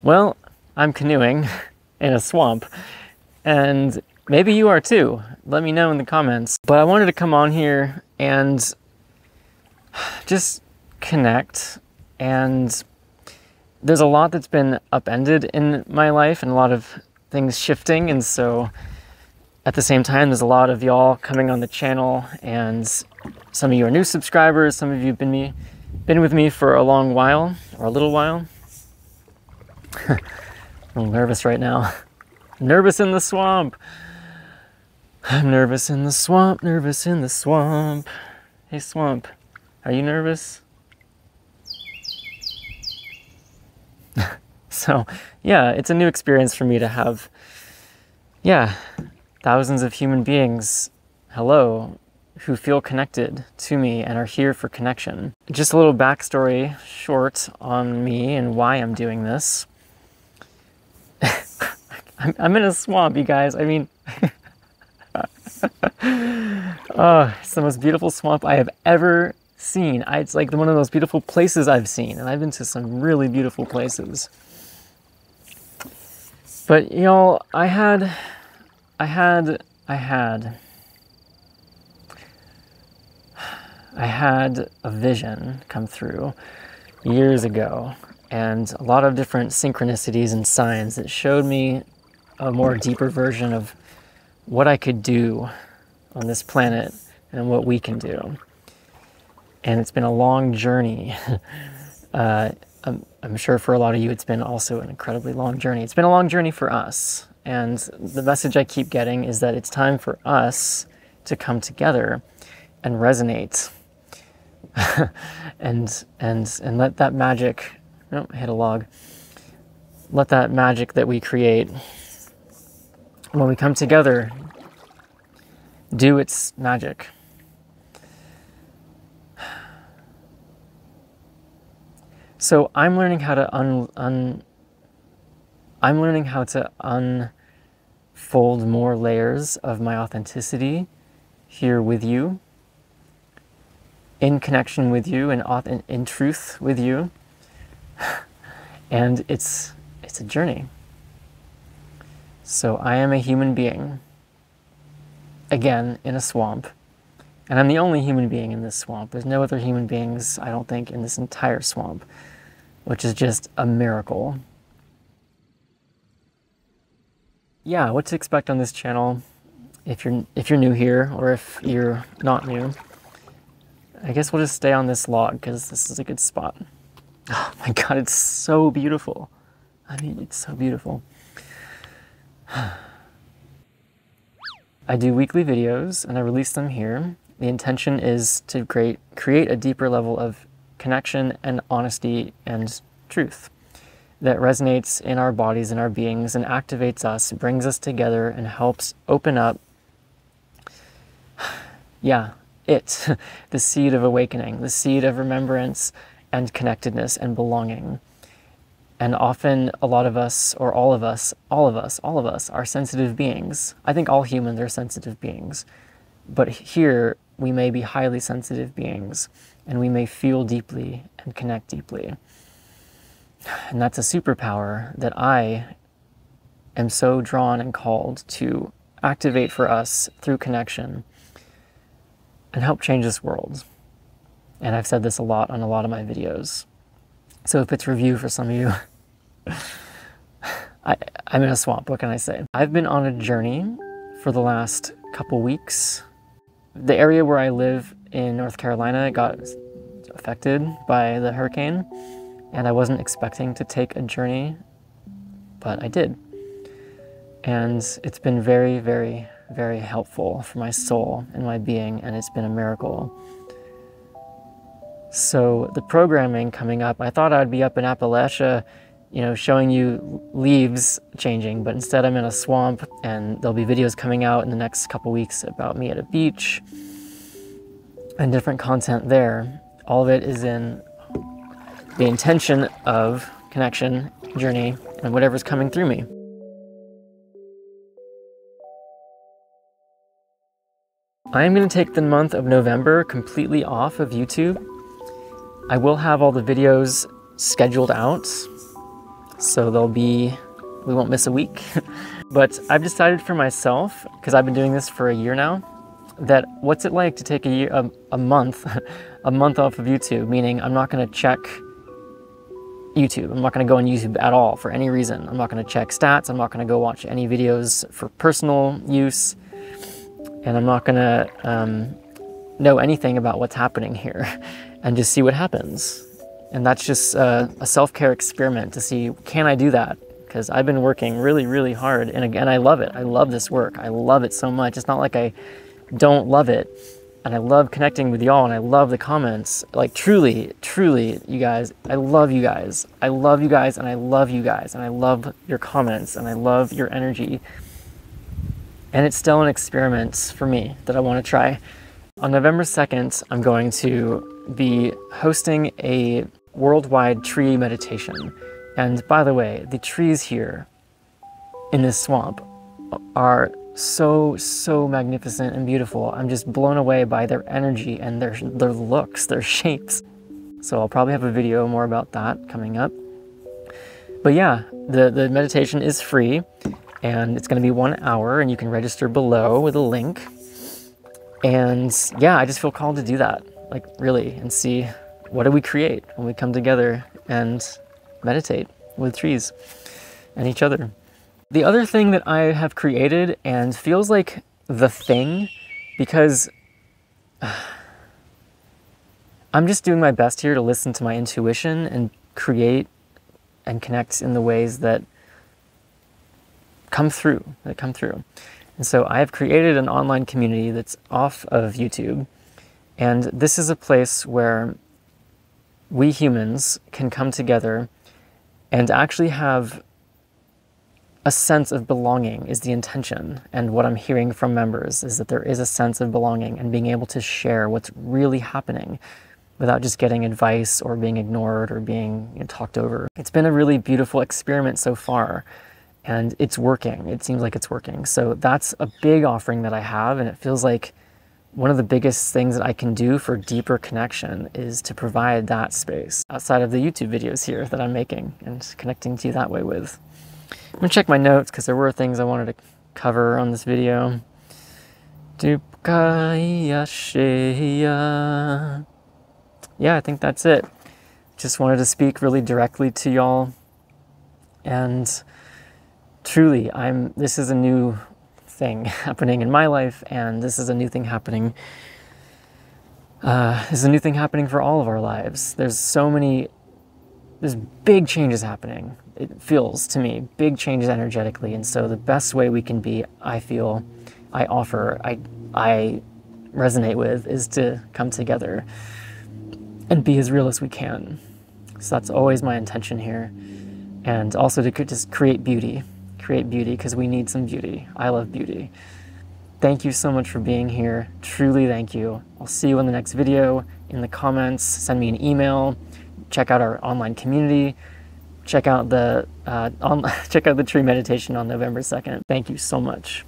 Well, I'm canoeing in a swamp, and maybe you are too. Let me know in the comments. But I wanted to come on here and just connect. And there's a lot that's been upended in my life and a lot of things shifting. And so at the same time, there's a lot of y'all coming on the channel, and some of you are new subscribers, some of you have been me been with me for a long while or a little while. little nervous right now. nervous in the swamp. I'm nervous in the swamp, nervous in the swamp. Hey, swamp, are you nervous? so, yeah, it's a new experience for me to have, yeah, thousands of human beings, hello, who feel connected to me and are here for connection. Just a little backstory short on me and why I'm doing this. I'm, I'm in a swamp, you guys. I mean, oh, it's the most beautiful swamp I have ever seen. I, it's like one of the most beautiful places I've seen, and I've been to some really beautiful places. But y'all, I had, I had, I had, I had a vision come through years ago, and a lot of different synchronicities and signs that showed me a more deeper version of what I could do on this planet and what we can do. And it's been a long journey. uh, I'm, I'm, sure for a lot of you, it's been also an incredibly long journey. It's been a long journey for us. And the message I keep getting is that it's time for us to come together and resonate and, and, and let that magic, oh, hit a log, let that magic that we create when we come together, do its magic. So I'm learning how to un, un I'm learning how to unfold more layers of my authenticity here with you, in connection with you, and in, in truth with you. And it's it's a journey. So I am a human being, again, in a swamp. And I'm the only human being in this swamp. There's no other human beings, I don't think, in this entire swamp, which is just a miracle. Yeah, what to expect on this channel if you're if you're new here or if you're not new. I guess we'll just stay on this log because this is a good spot. Oh my god, it's so beautiful. I mean, it's so beautiful. I do weekly videos and I release them here. The intention is to create, create a deeper level of connection and honesty and truth that resonates in our bodies and our beings and activates us, brings us together, and helps open up, yeah, it, the seed of awakening, the seed of remembrance and connectedness and belonging. And often, a lot of us, or all of us, all of us, all of us are sensitive beings. I think all humans are sensitive beings. But here, we may be highly sensitive beings, and we may feel deeply and connect deeply. And that's a superpower that I am so drawn and called to activate for us through connection and help change this world. And I've said this a lot on a lot of my videos. So if it's review for some of you, I, I'm in a swamp, what can I say? I've been on a journey for the last couple weeks. The area where I live in North Carolina got affected by the hurricane, and I wasn't expecting to take a journey, but I did. And it's been very, very, very helpful for my soul and my being, and it's been a miracle. So the programming coming up, I thought I'd be up in Appalachia, you know, showing you leaves changing, but instead I'm in a swamp and there'll be videos coming out in the next couple weeks about me at a beach and different content there. All of it is in the intention of connection, journey, and whatever's coming through me. I am going to take the month of November completely off of YouTube I will have all the videos scheduled out So they'll be, we won't miss a week. but I've decided for myself, because I've been doing this for a year now, that what's it like to take a year, a, a month, a month off of YouTube, meaning I'm not going to check YouTube. I'm not going to go on YouTube at all for any reason. I'm not going to check stats. I'm not going to go watch any videos for personal use. And I'm not going to um, know anything about what's happening here and just see what happens. And that's just uh, a self care experiment to see can I do that? Because I've been working really, really hard. And again, I love it. I love this work. I love it so much. It's not like I don't love it. And I love connecting with y'all and I love the comments. Like, truly, truly, you guys, I love you guys. I love you guys and I love you guys. And I love your comments and I love your energy. And it's still an experiment for me that I want to try. On November 2nd, I'm going to be hosting a worldwide tree meditation. And by the way, the trees here in this swamp are so, so magnificent and beautiful. I'm just blown away by their energy and their, their looks, their shapes. So I'll probably have a video more about that coming up. But yeah, the, the meditation is free and it's going to be one hour and you can register below with a link. And yeah, I just feel called to do that, like really, and see what do we create when we come together and meditate with trees and each other. The other thing that I have created and feels like the thing because I'm just doing my best here to listen to my intuition and create and connect in the ways that come through, that come through. And so I have created an online community that's off of YouTube. And this is a place where we humans can come together and actually have a sense of belonging is the intention. And what I'm hearing from members is that there is a sense of belonging and being able to share what's really happening without just getting advice or being ignored or being you know, talked over. It's been a really beautiful experiment so far and it's working. It seems like it's working. So that's a big offering that I have, and it feels like one of the biggest things that I can do for deeper connection is to provide that space outside of the YouTube videos here that I'm making and connecting to you that way with. I'm gonna check my notes because there were things I wanted to cover on this video. Yeah, I think that's it. Just wanted to speak really directly to y'all and truly, I'm. This is a new thing happening in my life, and this is a new thing happening. Uh, this is a new thing happening for all of our lives. There's so many. There's big changes happening. It feels to me big changes energetically, and so the best way we can be, I feel, I offer, I, I resonate with, is to come together and be as real as we can. So that's always my intention here, and also to just create beauty create beauty because we need some beauty. I love beauty. Thank you so much for being here. Truly thank you. I'll see you in the next video. In the comments, send me an email. Check out our online community. Check out the uh, on, check out the tree meditation on November 2nd. Thank you so much.